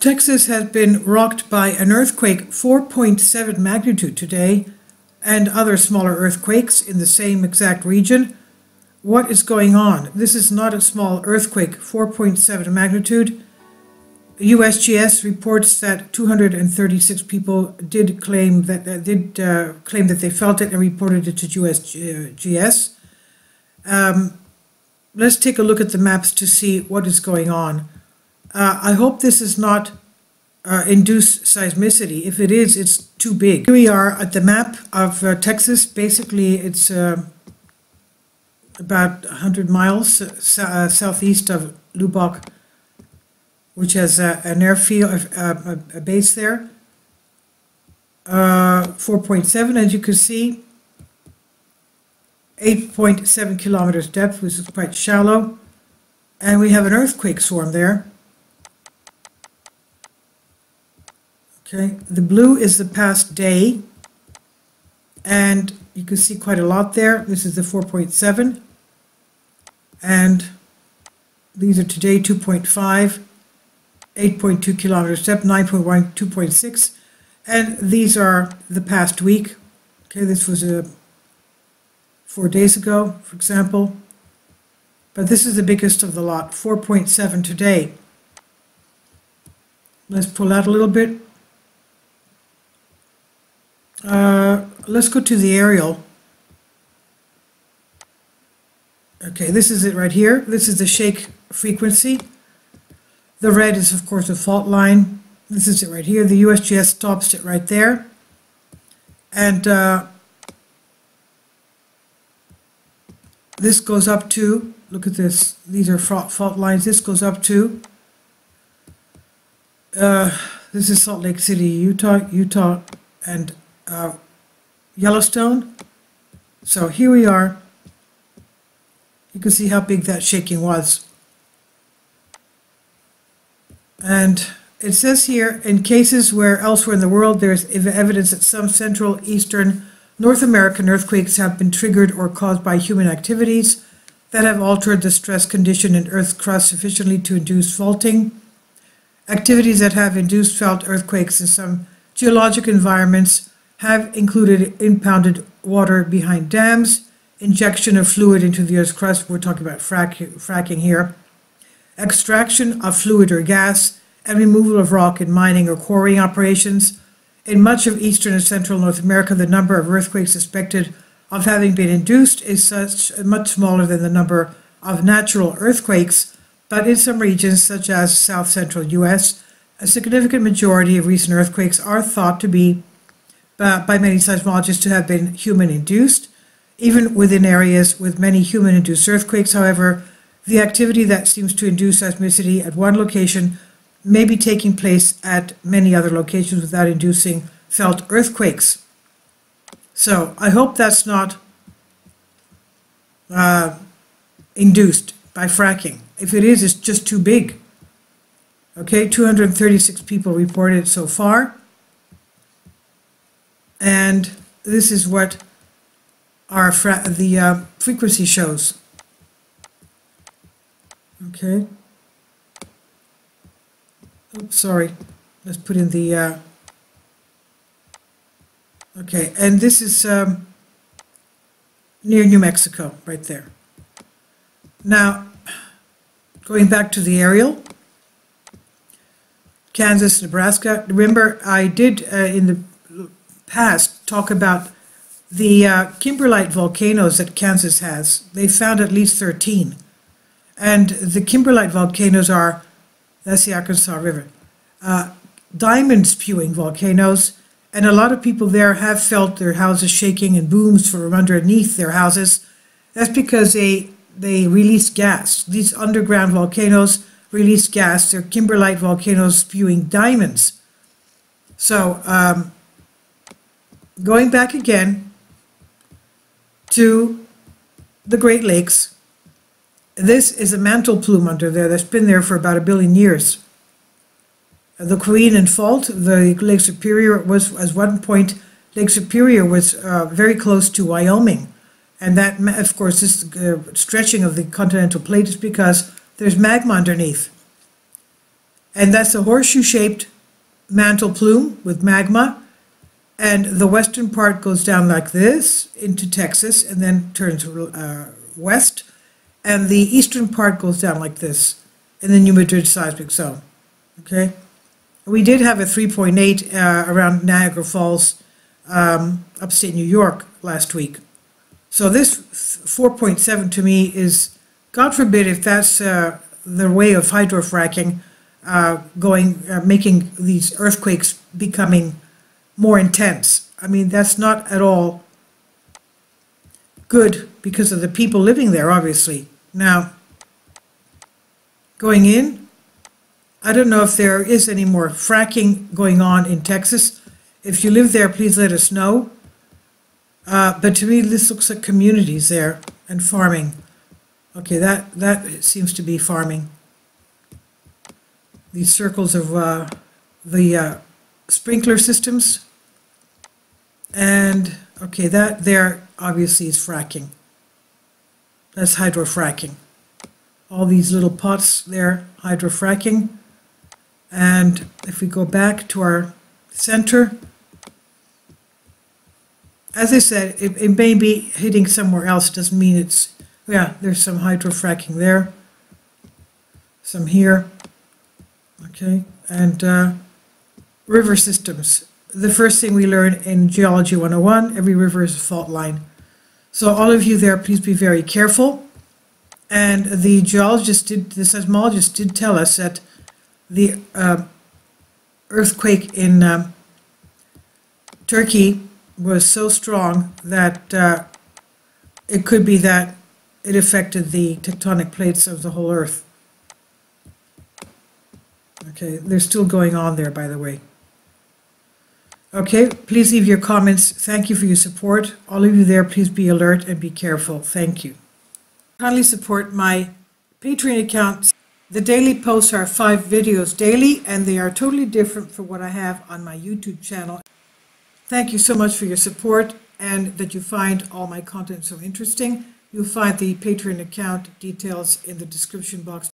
Texas has been rocked by an earthquake 4.7 magnitude today and other smaller earthquakes in the same exact region. What is going on? This is not a small earthquake, 4.7 magnitude. USGS reports that 236 people did claim that uh, did uh, claim that they felt it and reported it to USGS. Um, let's take a look at the maps to see what is going on. Uh, I hope this is not uh, induced seismicity. If it is, it's too big. Here we are at the map of uh, Texas. Basically, it's uh, about 100 miles uh, southeast of Lubbock, which has an airfield, a, base there. Uh, 4.7, as you can see. 8.7 kilometers depth, which is quite shallow. And we have an earthquake swarm there. Okay, the blue is the past day, and you can see quite a lot there. This is the 4.7, and these are today 2.5, 8.2 kilometers step, 9.1, 2.6, and these are the past week. Okay, this was a uh, four days ago, for example, but this is the biggest of the lot, 4.7 today. Let's pull out a little bit. Uh, let's go to the aerial. Okay, this is it right here. This is the shake frequency. The red is, of course, a fault line. This is it right here. The USGS stops it right there. And uh, this goes up to, look at this, these are fault lines. This goes up to, uh, this is Salt Lake City, Utah, Utah, and uh, Yellowstone. So here we are. You can see how big that shaking was. And it says here, in cases where elsewhere in the world there's evidence that some central, eastern, North American earthquakes have been triggered or caused by human activities that have altered the stress condition in Earth's crust sufficiently to induce faulting. Activities that have induced fault earthquakes in some geologic environments have included impounded water behind dams, injection of fluid into the Earth's crust, we're talking about frack, fracking here, extraction of fluid or gas, and removal of rock in mining or quarrying operations. In much of eastern and central North America, the number of earthquakes suspected of having been induced is such much smaller than the number of natural earthquakes, but in some regions, such as south central US, a significant majority of recent earthquakes are thought to be uh, by many seismologists to have been human induced. Even within areas with many human induced earthquakes, however, the activity that seems to induce seismicity at one location may be taking place at many other locations without inducing felt earthquakes. So I hope that's not uh, induced by fracking. If it is, it's just too big. Okay, 236 people reported so far. And this is what our the uh, frequency shows. Okay. Oops, sorry. Let's put in the. Uh, okay, and this is um, near New Mexico, right there. Now, going back to the aerial, Kansas, Nebraska. Remember, I did uh, in the past talk about the uh, kimberlite volcanoes that Kansas has. They found at least 13. And the kimberlite volcanoes are, that's the Arkansas River, uh, diamond spewing volcanoes. And a lot of people there have felt their houses shaking and booms from underneath their houses. That's because they, they release gas. These underground volcanoes release gas. They're kimberlite volcanoes spewing diamonds. So um, going back again to the Great Lakes, this is a mantle plume under there that's been there for about a billion years. The Queen Fault, the Lake Superior was, at one point, Lake Superior was uh, very close to Wyoming. And that, of course, this uh, stretching of the continental plate is because there's magma underneath. And that's a horseshoe-shaped mantle plume with magma. And the western part goes down like this into Texas and then turns uh, west. And the eastern part goes down like this in the New Madrid seismic zone. Okay? We did have a 3.8 uh, around Niagara Falls, um, upstate New York last week. So this 4.7 to me is, God forbid if that's uh, the way of hydrofracking, uh, going, uh, making these earthquakes becoming more intense. I mean, that's not at all good because of the people living there, obviously. Now, going in, I don't know if there is any more fracking going on in Texas. If you live there, please let us know. Uh, but to me, this looks like communities there and farming. Okay, that, that seems to be farming. These circles of uh, the uh, sprinkler systems. And, okay, that there obviously is fracking. That's hydrofracking. All these little pots there, hydrofracking. And if we go back to our center, as I said, it, it may be hitting somewhere else, doesn't mean it's, yeah, there's some hydrofracking there. Some here. Okay, and uh, river systems. The first thing we learn in Geology 101, every river is a fault line. So all of you there, please be very careful. And the geologist did, the seismologist did tell us that the uh, earthquake in um, Turkey was so strong that uh, it could be that it affected the tectonic plates of the whole Earth. Okay, they're still going on there, by the way. Okay, please leave your comments. Thank you for your support. All of you there, please be alert and be careful. Thank you. Kindly support my Patreon account. The daily posts are five videos daily, and they are totally different from what I have on my YouTube channel. Thank you so much for your support and that you find all my content so interesting. You'll find the Patreon account details in the description box